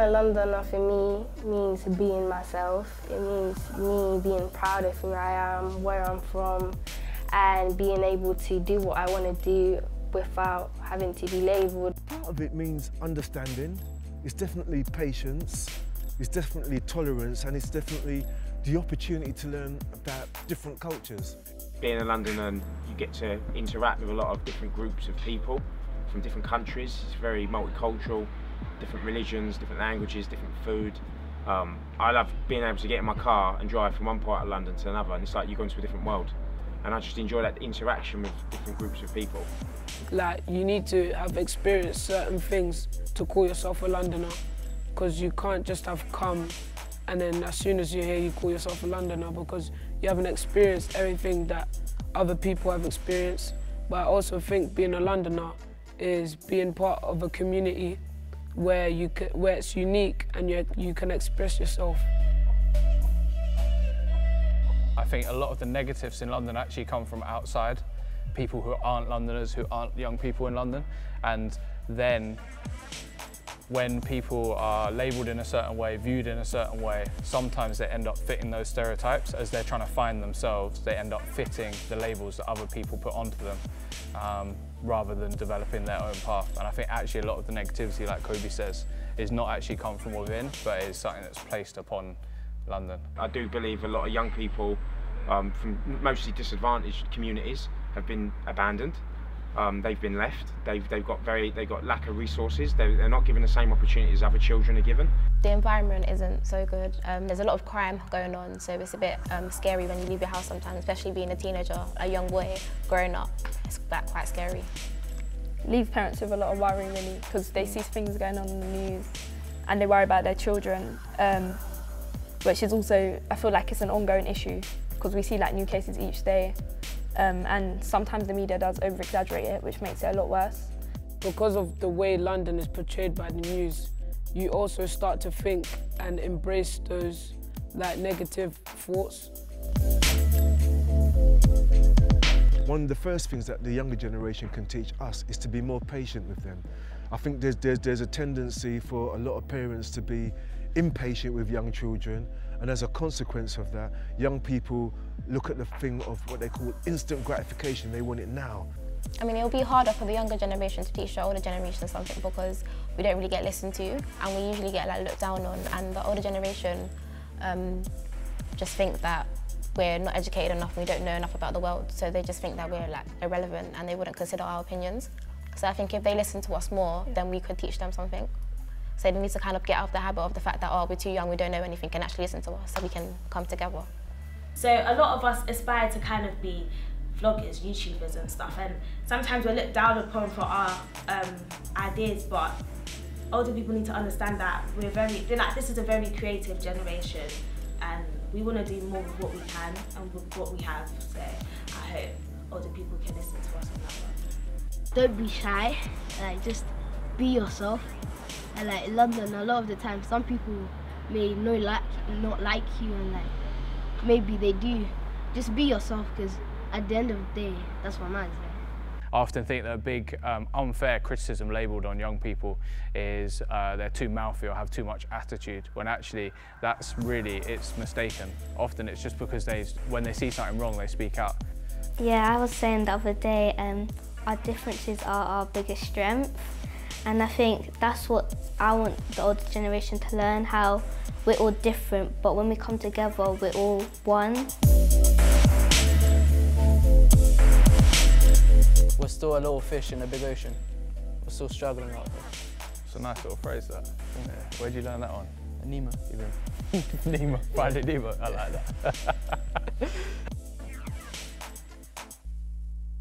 Being a Londoner for me means being myself. It means me being proud of who I am, where I'm from, and being able to do what I want to do without having to be labelled. Part of it means understanding. It's definitely patience. It's definitely tolerance, and it's definitely the opportunity to learn about different cultures. Being a Londoner, you get to interact with a lot of different groups of people from different countries. It's very multicultural, different religions, different languages, different food. Um, I love being able to get in my car and drive from one part of London to another, and it's like you go into a different world. And I just enjoy that interaction with different groups of people. Like, you need to have experienced certain things to call yourself a Londoner, because you can't just have come and then as soon as you're here, you call yourself a Londoner because you haven't experienced everything that other people have experienced. But I also think being a Londoner is being part of a community where you where it's unique and you, you can express yourself. I think a lot of the negatives in London actually come from outside, people who aren't Londoners, who aren't young people in London, and then when people are labelled in a certain way, viewed in a certain way, sometimes they end up fitting those stereotypes as they're trying to find themselves. They end up fitting the labels that other people put onto them um, rather than developing their own path. And I think actually a lot of the negativity, like Kobe says, is not actually come from within, but is something that's placed upon London. I do believe a lot of young people um, from mostly disadvantaged communities have been abandoned um, they've been left. They've they've got very they've got lack of resources. They're, they're not given the same opportunities other children are given. The environment isn't so good. Um, there's a lot of crime going on, so it's a bit um, scary when you leave your house sometimes, especially being a teenager, a young boy growing up. It's quite scary. Leave parents with a lot of worry really because they see things going on in the news and they worry about their children, um, which is also I feel like it's an ongoing issue because we see like new cases each day um, and sometimes the media does over-exaggerate it, which makes it a lot worse. Because of the way London is portrayed by the news, you also start to think and embrace those like negative thoughts. One of the first things that the younger generation can teach us is to be more patient with them. I think there's, there's, there's a tendency for a lot of parents to be impatient with young children and as a consequence of that, young people look at the thing of what they call instant gratification. They want it now. I mean, it'll be harder for the younger generation to teach the older generation something because we don't really get listened to and we usually get like looked down on and the older generation um, just think that we're not educated enough and we don't know enough about the world so they just think that we're like irrelevant and they wouldn't consider our opinions. So I think if they listen to us more, then we could teach them something. So they need to kind of get out of the habit of the fact that, oh, we're too young, we don't know anything, and actually listen to us so we can come together. So a lot of us aspire to kind of be vloggers, YouTubers and stuff, and sometimes we're looked down upon for our um, ideas, but older people need to understand that we're very, they're like, this is a very creative generation, and we want to do more with what we can and with what we have. So I hope older people can listen to us on that one. Don't be shy, like just be yourself and like London, a lot of the time, some people may not like not like you, and like maybe they do. Just be yourself, because at the end of the day, that's what matters. I often think that a big um, unfair criticism labelled on young people is uh, they're too mouthy or have too much attitude, when actually that's really, it's mistaken. Often it's just because they, when they see something wrong, they speak out. Yeah, I was saying the other day, um, our differences are our biggest strength. And I think that's what I want the older generation to learn, how we're all different, but when we come together, we're all one. We're still a little fish in a big ocean. We're still struggling out there. It's a nice little phrase, that. Yeah. Where'd you learn that one? Nemo. Nemo. Finding Nemo. I like that.